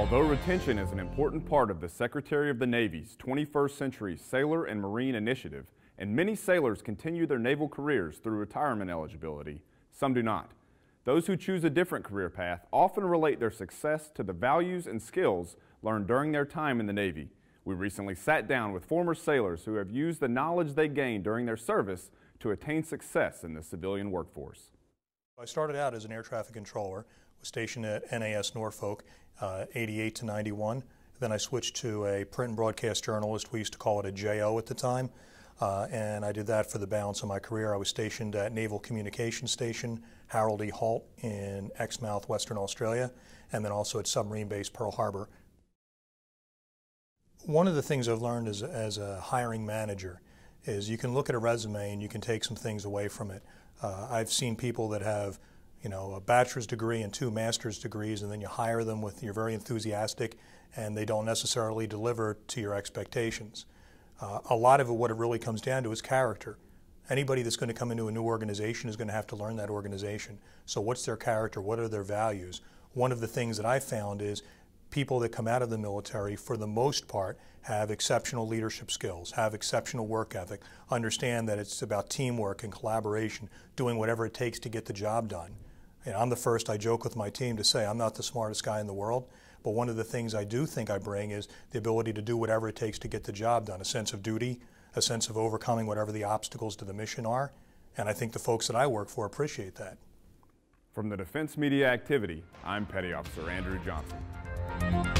Although retention is an important part of the Secretary of the Navy's 21st Century Sailor and Marine Initiative, and many sailors continue their naval careers through retirement eligibility, some do not. Those who choose a different career path often relate their success to the values and skills learned during their time in the Navy. We recently sat down with former sailors who have used the knowledge they gained during their service to attain success in the civilian workforce. I started out as an air traffic controller, was stationed at NAS Norfolk uh, 88 to 91. Then I switched to a print and broadcast journalist. We used to call it a JO at the time. Uh, and I did that for the balance of my career. I was stationed at Naval Communications Station, Harold E. Holt in Exmouth, Western Australia, and then also at Submarine Base Pearl Harbor. One of the things I've learned as, as a hiring manager is you can look at a resume and you can take some things away from it. Uh, I've seen people that have you know, a bachelor's degree and two master's degrees, and then you hire them with you're very enthusiastic, and they don't necessarily deliver to your expectations. Uh, a lot of it, what it really comes down to, is character. Anybody that's going to come into a new organization is going to have to learn that organization. So, what's their character? What are their values? One of the things that I found is people that come out of the military, for the most part, have exceptional leadership skills, have exceptional work ethic, understand that it's about teamwork and collaboration, doing whatever it takes to get the job done. And I'm the first, I joke with my team to say I'm not the smartest guy in the world, but one of the things I do think I bring is the ability to do whatever it takes to get the job done, a sense of duty, a sense of overcoming whatever the obstacles to the mission are. And I think the folks that I work for appreciate that. From the Defense Media Activity, I'm Petty Officer Andrew Johnson. Bye.